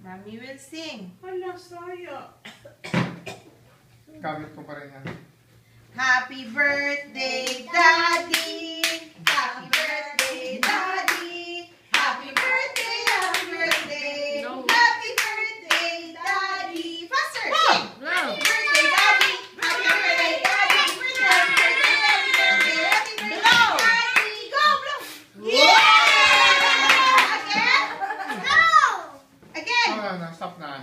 Mommy will sing. Hala, saya. Gamit ko pa rin yan. Happy birthday, na, na-stop na.